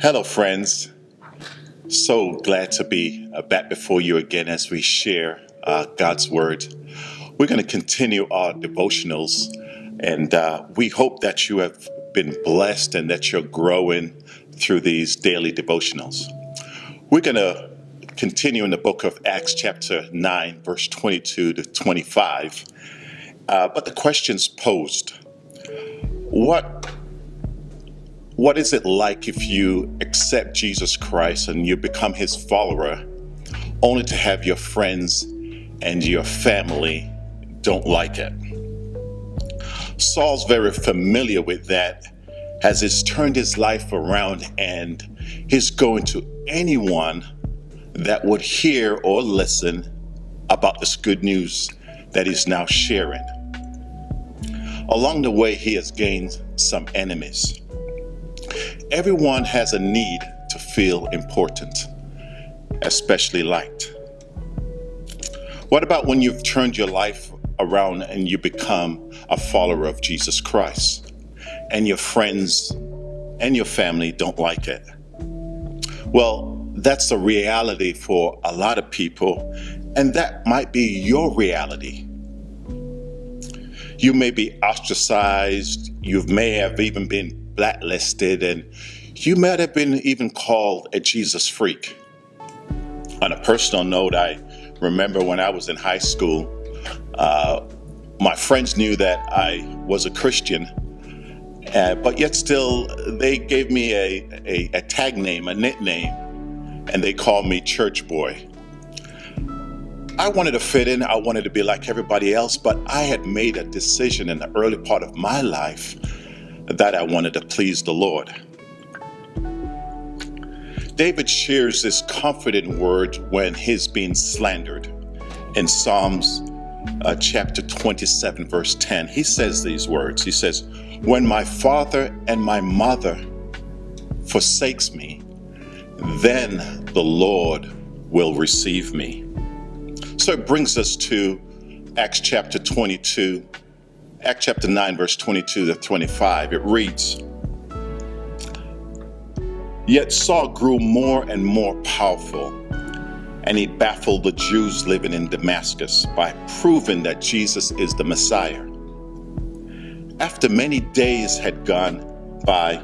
Hello, friends. So glad to be uh, back before you again as we share uh, God's Word. We're going to continue our devotionals, and uh, we hope that you have been blessed and that you're growing through these daily devotionals. We're going to continue in the book of Acts, chapter 9, verse 22 to 25. Uh, but the questions posed what what is it like if you accept Jesus Christ and you become his follower only to have your friends and your family don't like it? Saul's very familiar with that as he's turned his life around and he's going to anyone that would hear or listen about this good news that he's now sharing. Along the way, he has gained some enemies. Everyone has a need to feel important, especially liked. What about when you've turned your life around and you become a follower of Jesus Christ and your friends and your family don't like it? Well, that's a reality for a lot of people, and that might be your reality. You may be ostracized, you may have even been blacklisted, and you might have been even called a Jesus freak. On a personal note, I remember when I was in high school, uh, my friends knew that I was a Christian, uh, but yet still they gave me a, a, a tag name, a nickname, and they called me Church Boy. I wanted to fit in, I wanted to be like everybody else, but I had made a decision in the early part of my life that I wanted to please the Lord. David shares this comforting word when he's being slandered. In Psalms uh, chapter 27, verse 10, he says these words He says, When my father and my mother forsakes me, then the Lord will receive me. So it brings us to Acts chapter 22, Acts chapter 9, verse 22 to 25, it reads Yet Saul grew more and more powerful, and he baffled the Jews living in Damascus by proving that Jesus is the Messiah. After many days had gone by,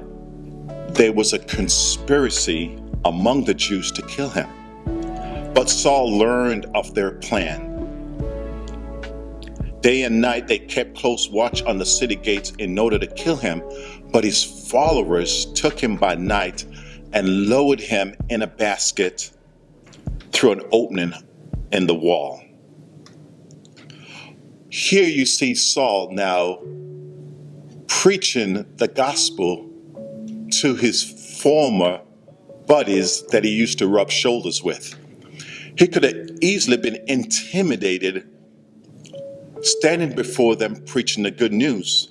there was a conspiracy among the Jews to kill him. But Saul learned of their plan Day and night they kept close watch on the city gates in order to kill him, but his followers took him by night and lowered him in a basket through an opening in the wall. Here you see Saul now preaching the gospel to his former buddies that he used to rub shoulders with. He could have easily been intimidated standing before them preaching the good news.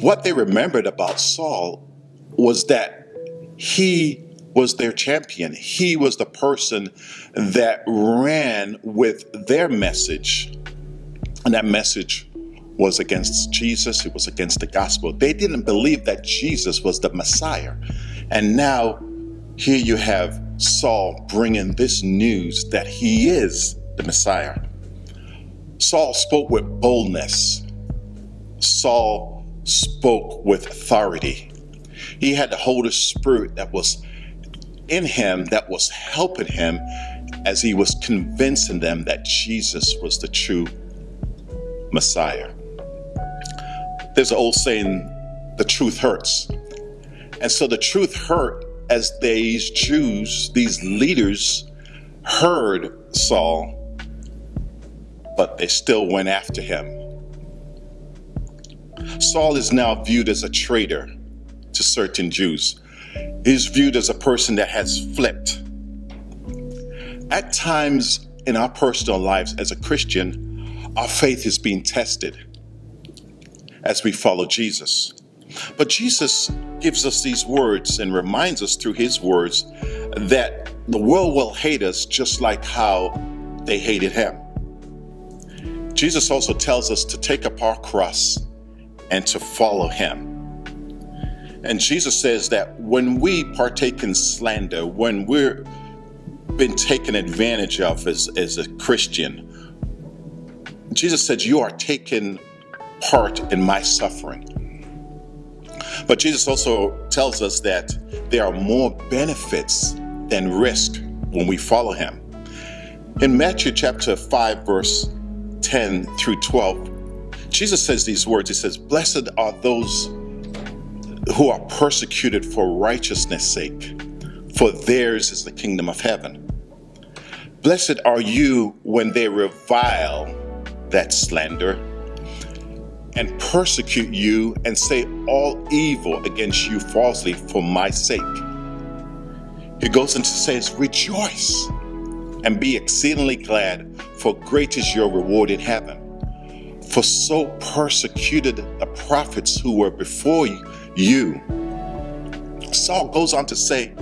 What they remembered about Saul was that he was their champion. He was the person that ran with their message. And that message was against Jesus, it was against the gospel. They didn't believe that Jesus was the Messiah. And now, here you have Saul bringing this news that he is the Messiah. Saul spoke with boldness. Saul spoke with authority. He had the Holy Spirit that was in him, that was helping him as he was convincing them that Jesus was the true Messiah. There's an old saying, the truth hurts. And so the truth hurt as these Jews, these leaders, heard Saul but they still went after him. Saul is now viewed as a traitor to certain Jews. He's viewed as a person that has flipped. At times in our personal lives as a Christian, our faith is being tested as we follow Jesus. But Jesus gives us these words and reminds us through his words that the world will hate us just like how they hated him. Jesus also tells us to take up our cross and to follow him. And Jesus says that when we partake in slander, when we're been taken advantage of as, as a Christian, Jesus said, You are taking part in my suffering. But Jesus also tells us that there are more benefits than risk when we follow him. In Matthew chapter 5, verse 10 through 12, Jesus says these words He says, Blessed are those who are persecuted for righteousness' sake, for theirs is the kingdom of heaven. Blessed are you when they revile that slander and persecute you and say all evil against you falsely for my sake. He goes on to say, Rejoice and be exceedingly glad, for great is your reward in heaven. For so persecuted the prophets who were before you. Saul goes on to say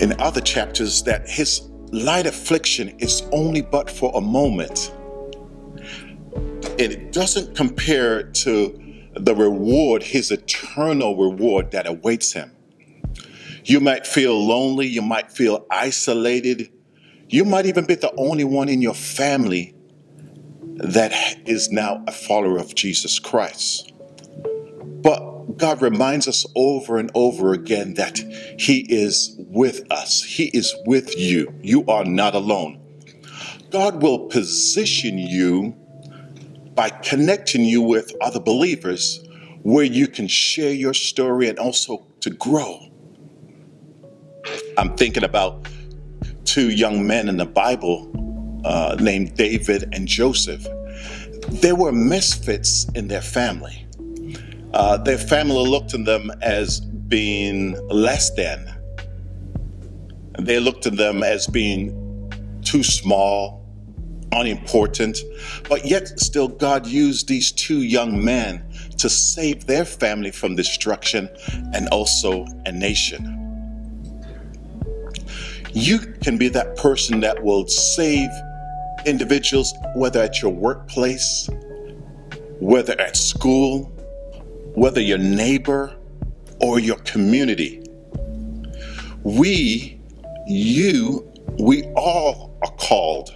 in other chapters that his light affliction is only but for a moment And it doesn't compare to the reward, his eternal reward that awaits him. You might feel lonely, you might feel isolated, you might even be the only one in your family that is now a follower of Jesus Christ. But God reminds us over and over again that He is with us, He is with you. You are not alone. God will position you by connecting you with other believers where you can share your story and also to grow. I'm thinking about two young men in the Bible uh, named David and Joseph. They were misfits in their family. Uh, their family looked at them as being less than. They looked at them as being too small, unimportant, but yet still God used these two young men to save their family from destruction and also a nation. You can be that person that will save individuals, whether at your workplace, whether at school, whether your neighbor or your community. We, you, we all are called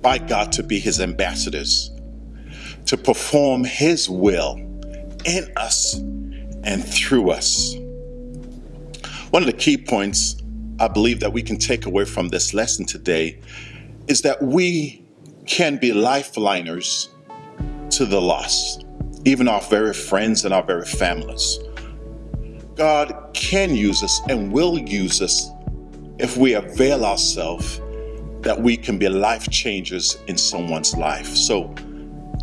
by God to be his ambassadors, to perform his will in us and through us. One of the key points I believe that we can take away from this lesson today is that we can be lifeliners to the lost, even our very friends and our very families. God can use us and will use us if we avail ourselves that we can be life changers in someone's life. So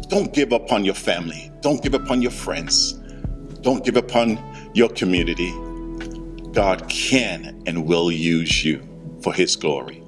don't give up on your family. Don't give up on your friends. Don't give up on your community. God can and will use you for His glory.